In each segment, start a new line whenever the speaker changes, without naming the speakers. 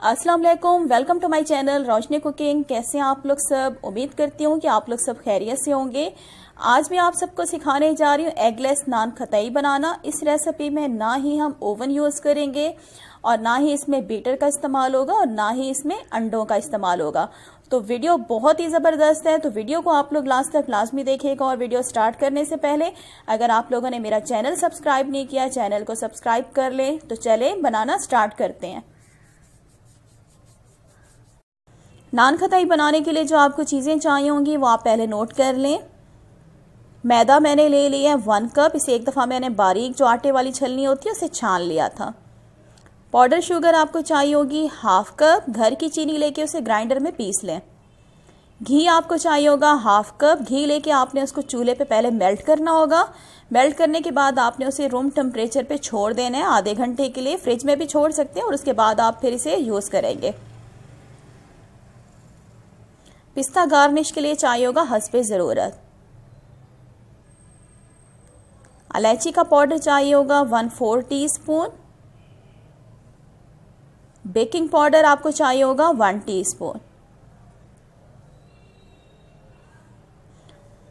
अस्सलाम वालेकुम welcome to my channel Roshni cooking. कैसे हैं आप लोग सब? उम्मीद करती हूँ कि आप लोग सब खैरियत से होंगे। आज मैं आप सबको सिखाने जा रही हूँ एगलेस नान खतई बनाना। इस रेसिपी में ना ही हम ओवन यूज़ करेंगे और ना ही इसमें बीटर का इस्तेमाल होगा और ना ही इसमें अंडों का इस्तेमाल होगा। तो वीडियो बहुत ही ज़बरदस्त है तो वीडियो को आप लोग लास्ट तक लाजमी देखेगा और वीडियो स्टार्ट करने से पहले अगर आप लोगों ने मेरा चैनल सब्सक्राइब नहीं किया चैनल को सब्सक्राइब कर लें। तो चले, बनाना स्टार्ट करते हैं। नान खताई बनाने के लिए जो आपको चीज़ें चाहिए होंगी, वो आप पहले नोट कर लें। मैदा मैंने ले लिया है वन कप इसे एक दफ़ा मैंने बारीक जो आटे वाली छलनी होती है, उसे छान लिया था। पाउडर शुगर आपको चाहिए होगी हाफ़ कप घर की चीनी लेके उसे ग्राइंडर में पीस लें। घी आपको चाहिए होगा हाफ़ कप घी लेके आपने उसको चूल्हे पे पहले मेल्ट करना होगा। मेल्ट करने के बाद आपने उसे रूम टेम्परेचर पे छोड़ देना है, आधे घंटे के लिए फ्रिज में भी छोड़ सकते हैं और उसके बाद आप फिर इसे यूज़ करेंगे। पिस्ता गार्निश के लिए चाहिए होगा हंसपे ज़रूरत। इलायची का पाउडर चाहिए होगा one four teaspoon baking powder आपको चाहिए होगा वन टीस्पून।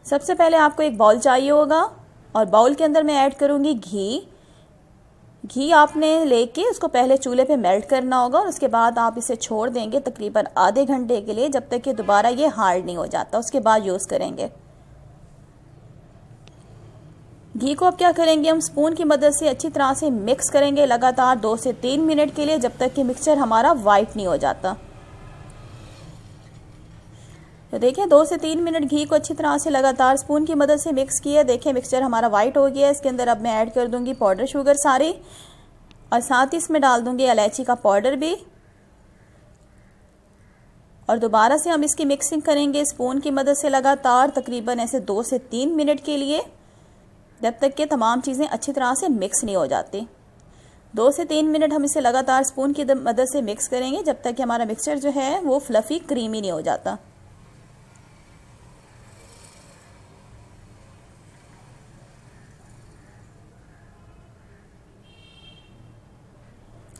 सबसे पहले आपको एक बाउल चाहिए होगा और बाउल के अंदर मैं ऐड करूँगी घी। घी आपने लेके उसको पहले चूल्हे पे मेल्ट करना होगा और उसके बाद आप इसे छोड़ देंगे तकरीबन आधे घंटे के लिए जब तक कि दोबारा ये हार्ड नहीं हो जाता। उसके बाद यूज़ करेंगे। घी को अब क्या करेंगे? हम स्पून की मदद से अच्छी तरह से मिक्स करेंगे। लगातार दो से तीन मिनट के लिए जब तक कि मिक्सचर हमारा वाइट नहीं हो जाता। तो देखिए, दो से तीन मिनट घी को अच्छी तरह से लगातार स्पून की मदद से मिक्स किया। देखिए मिक्सचर हमारा वाइट हो गया इसके अंदर अब मैं ऐड कर दूँगी पाउडर शुगर सारी और साथ ही इसमें डाल दूँगी इलायची का पाउडर भी। और दोबारा से हम इसकी मिक्सिंग करेंगे स्पून की मदद से लगातार, तकरीबन ऐसे दो से तीन मिनट के लिए, जब तक कि तमाम चीज़ें अच्छी तरह से मिक्स नहीं हो जाती। दो से तीन मिनट हम इसे लगातार स्पून की मदद से मिक्स करेंगे, जब तक कि हमारा मिक्सचर जो है, वो फ्लफ़ी क्रीमी नहीं हो जाता।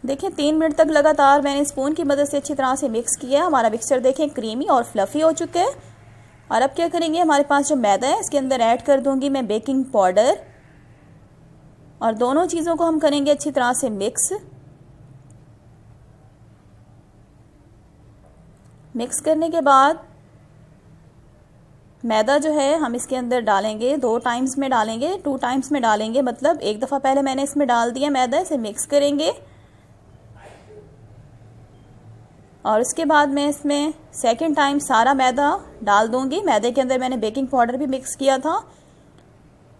देखिए तीन मिनट तक लगातार मैंने स्पून की मदद से अच्छी तरह से मिक्स किया हमारा मिक्सचर देखें क्रीमी और फ्लफ़ी हो चुका है। और अब क्या करेंगे, हमारे पास जो मैदा है, इसके अंदर ऐड कर दूँगी मैं बेकिंग पाउडर और दोनों चीज़ों को हम करेंगे अच्छी तरह से मिक्स मिक्स करने के बाद मैदा जो है, हम इसके अंदर डालेंगे। दो टाइम्स में डालेंगे टू टाइम्स में डालेंगे। मतलब एक दफ़ा पहले मैंने इसमें डाल दिया मैदा, इसे मिक्स करेंगे। और उसके बाद मैं इसमें सेकेंड टाइम सारा मैदा डाल दूँगी। मैदे के अंदर मैंने बेकिंग पाउडर भी मिक्स किया था।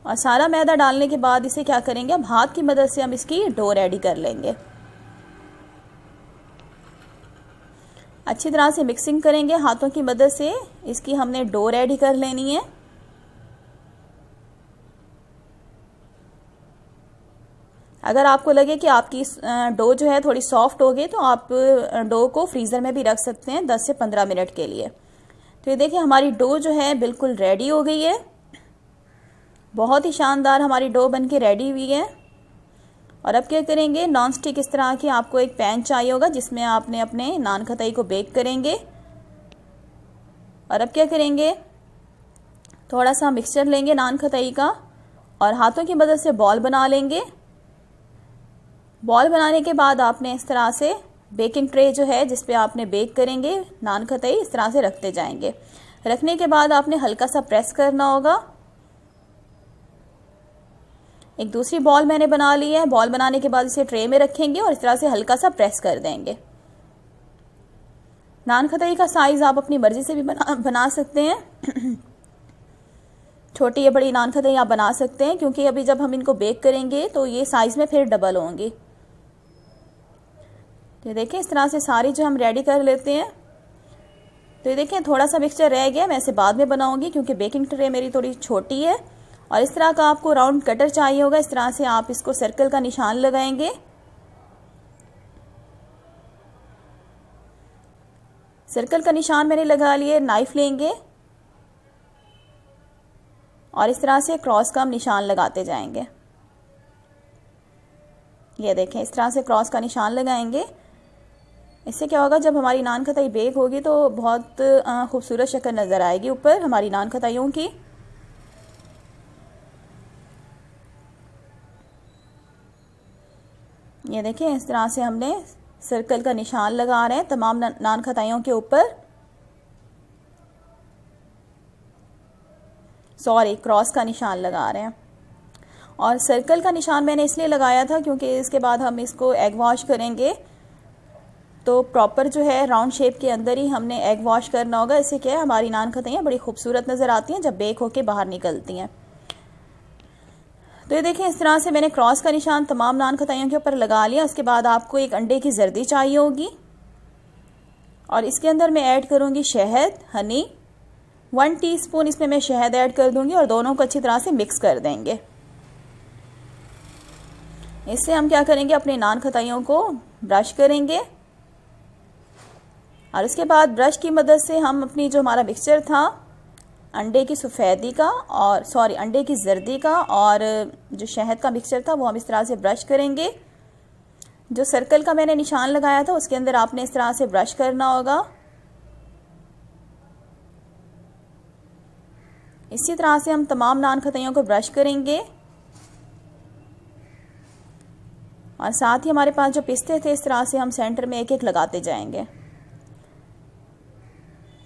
और सारा मैदा डालने के बाद इसे क्या करेंगे? अब हाथ की मदद से हम इसकी डो रेडी कर लेंगे। अच्छी तरह से मिक्सिंग करेंगे। हाथों की मदद से इसकी हमने डो रेडी कर लेनी है। अगर आपको लगे कि आपकी डो जो है थोड़ी सॉफ्ट हो गई तो आप डो को फ्रीज़र में भी रख सकते हैं 10 से 15 मिनट के लिए। तो ये देखिए, हमारी डो जो है बिल्कुल रेडी हो गई है। बहुत ही शानदार हमारी डो बन के रेडी हुई है। और अब क्या करेंगे नॉन स्टिक इस तरह की आपको एक पैन चाहिए होगा, जिसमें आपने अपने नान खतई को बेक करेंगे। और अब क्या करेंगे, थोड़ा सा मिक्सचर लेंगे नान खतई का, और हाथों की मदद से बॉल बना लेंगे। बॉल बनाने के बाद आपने इस तरह से बेकिंग ट्रे जो है, जिस पे आपने बेक करेंगे, नान खतई, इस तरह से रखते जाएँगे। रखने के बाद आपने हल्का सा प्रेस करना होगा। एक दूसरी बॉल मैंने बना ली है। बॉल बनाने के बाद इसे ट्रे में रखेंगे और इस तरह से हल्का सा प्रेस कर देंगे। नान खतई का साइज़ आप अपनी मर्ज़ी से भी बना बना सकते हैं। छोटी या बड़ी नान खतई आप बना सकते हैं, क्योंकि अभी जब हम इनको बेक करेंगे तो ये साइज़ में फिर डबल होंगी। तो देखें, इस तरह से सारी जो हम रेडी कर लेते हैं। तो ये देखें थोड़ा सा मिक्सचर रह गया, मैं इसे बाद में बनाऊँगी क्योंकि बेकिंग ट्रे मेरी थोड़ी छोटी है। और इस तरह का आपको राउंड कटर चाहिए होगा, इस तरह से आप इसको सर्कल का निशान लगाएँगे। सर्कल का निशान मैंने लगा लिए नाइफ लेंगे। और इस तरह से क्रॉस का हम निशान लगाते जाएँगे। ये देखें, इस तरह से क्रॉस का निशान लगाएँगे। इससे क्या होगा, जब हमारी नान खताई बेक होगी तो बहुत खूबसूरत शक्ल नज़र आएगी ऊपर हमारी नान खताइयों की। ये देखें, इस तरह से हमने सर्कल का निशान लगा रहे हैं तमाम नान खताइयों के ऊपर। सॉरी, क्रॉस का निशान लगा रहे हैं। और सर्कल का निशान मैंने इसलिए लगाया था क्योंकि इसके बाद हम इसको एग वॉश करेंगे। तो प्रॉपर जो है राउंड शेप के अंदर ही हमने एग वॉश करना होगा। इससे क्या है, हमारी नान खताइयाँ बड़ी खूबसूरत नज़र आती हैं जब बेक होके बाहर निकलती हैं। तो ये देखें इस तरह से मैंने क्रॉस का निशान तमाम नान खताइयों के ऊपर लगा लिया। उसके बाद आपको एक अंडे की जर्दी चाहिए होगी। और इसके अंदर मैं ऐड करूँगी शहद हनी वन टीस्पून इसमें मैं शहद ऐड कर दूँगी और दोनों को अच्छी तरह से मिक्स कर देंगे। इससे हम क्या करेंगे, अपने नान खताइयों को ब्रश करेंगे। और उसके बाद ब्रश की मदद से हम अपनी जो हमारा मिक्सचर था, अंडे की सफ़ेदी का और सॉरी अंडे की जर्दी का और जो शहद का मिक्सचर था, वो हम इस तरह से ब्रश करेंगे। जो सर्कल का मैंने निशान लगाया था, उसके अंदर आपने इस तरह से ब्रश करना होगा। इसी तरह से हम तमाम नान खतइयों को ब्रश करेंगे। और साथ ही हमारे पास जो पिस्ते थे, इस तरह से हम सेंटर में एक एक लगाते जाएँगे।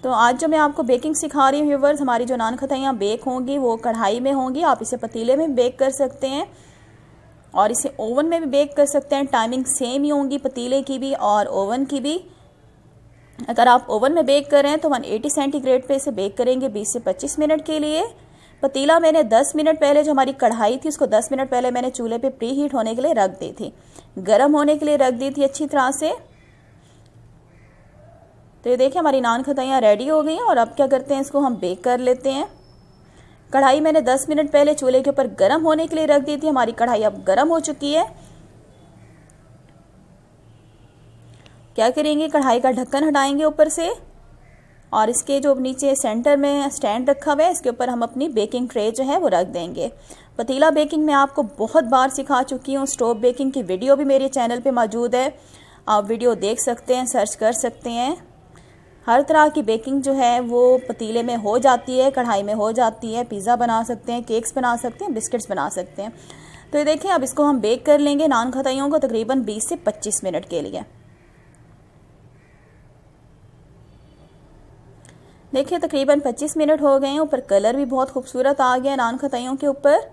तो आज जो मैं आपको बेकिंग सिखा रही हूँ व्यूवर्स हमारी जो नान खताइयाँ बेक होंगी, वो कढ़ाई में होंगी। आप इसे पतीले में बेक कर सकते हैं और इसे ओवन में भी बेक कर सकते हैं। टाइमिंग सेम ही होंगी, पतीले की भी और ओवन की भी। अगर आप ओवन में बेक कर रहे हैं तो 180 सेंटीग्रेड पे इसे बेक करेंगे 20 से 25 मिनट के लिए। पतीला मैंने 10 मिनट पहले जो हमारी कढ़ाई थी, उसको 10 मिनट पहले मैंने चूल्हे पे प्री हीट होने के लिए रख दी थी। गर्म होने के लिए रख दी थी अच्छी तरह से। तो ये देखिए, हमारी नान खताइयाँ रेडी हो गई हैं और अब क्या करते हैं, इसको हम बेक कर लेते हैं। कढ़ाई मैंने 10 मिनट पहले चूल्हे के ऊपर गर्म होने के लिए रख दी थी। हमारी कढ़ाई अब गर्म हो चुकी है। क्या करेंगे, कढ़ाई का ढक्कन हटाएँगे ऊपर से और इसके जो नीचे सेंटर में स्टैंड रखा हुआ है, इसके ऊपर हम अपनी बेकिंग ट्रे जो है वो रख देंगे। पतीला बेकिंग मैं आपको बहुत बार सिखा चुकी हूँ। स्टोव बेकिंग की वीडियो भी मेरे चैनल पे मौजूद है। आप वीडियो देख सकते हैं सर्च कर सकते हैं। हर तरह की बेकिंग जो है वो पतीले में हो जाती है, कढ़ाई में हो जाती है, पिज़्ज़ा बना सकते हैं, केक्स बना सकते हैं, बिस्किट्स बना सकते हैं। तो ये देखें, अब इसको हम बेक कर लेंगे नान खताइयों को तकरीबन 20 से 25 मिनट के लिए। देखिए, तकरीबन 25 मिनट हो गए हैं, ऊपर कलर भी बहुत खूबसूरत आ गया नान खताइयों के ऊपर।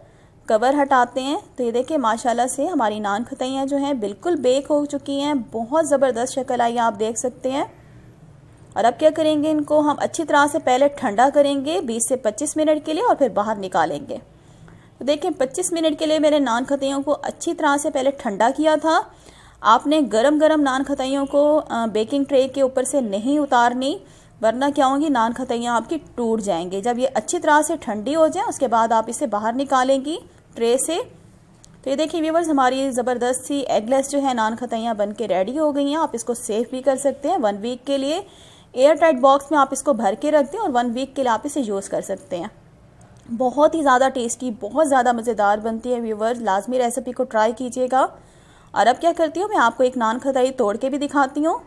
कवर हटाते हैं। तो ये देखिए माशाल्लाह से हमारी नान खताइयाँ जो हैं बिल्कुल बेक हो चुकी हैं, बहुत ज़बरदस्त शक्ल आई, आप देख सकते हैं। और अब क्या करेंगे इनको? हम अच्छी तरह से पहले ठंडा करेंगे 20 से 25 मिनट के लिए और फिर बाहर निकालेंगे। तो देखिए 25 मिनट के लिए मैंने नान खताइयों को अच्छी तरह से पहले ठंडा किया था। आपने गरम गरम नान खताइयों को बेकिंग ट्रे के ऊपर से नहीं उतारनी, वरना क्या होंगी, नान खतैयाँ आपकी टूट जाएँगी। जब ये अच्छी तरह से ठंडी हो जाए, उसके बाद आप इसे बाहर निकालेंगी ट्रे से। तो ये देखिए व्यूवर्स, हमारी ज़बरदस्त सी एगलेस जो है, नान खतैयाँ बन के रेडी हो गई हैं। आप इसको सेफ़ भी कर सकते हैं वन वीक के लिए। एयर टाइट बॉक्स में आप इसको भर के रख दें और वन वीक के लिए आप इसे यूज़ कर सकते हैं। बहुत ही ज़्यादा टेस्टी, बहुत ज़्यादा मज़ेदार बनती है व्यूवर्स लाजमी रेसिपी को ट्राई कीजिएगा। और अब क्या करती हूँ, मैं आपको एक नान खताई तोड़ के भी दिखाती हूँ।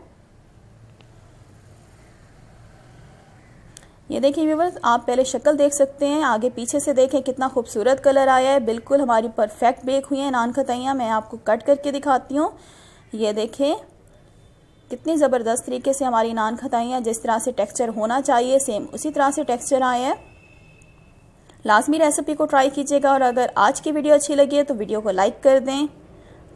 ये देखिए व्यूवर्स आप पहले शक्ल देख सकते हैं, आगे पीछे से देखें कितना खूबसूरत कलर आया है। बिल्कुल हमारी परफेक्ट बेक हुई है नान खताइयाँ मैं आपको कट करके दिखाती हूँ। ये देखें कितनी ज़बरदस्त तरीके से हमारी नान खताई हैं, जिस तरह से टेक्सचर होना चाहिए सेम उसी तरह से टेक्सचर आए हैं। लाजमी रेसिपी को ट्राई कीजिएगा और अगर आज की वीडियो अच्छी लगी है तो वीडियो को लाइक कर दें।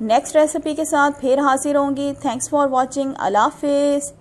नेक्स्ट रेसिपी के साथ फिर हाजिर होंगी। थैंक्स फॉर वॉचिंग अल्लाह हाफिज़।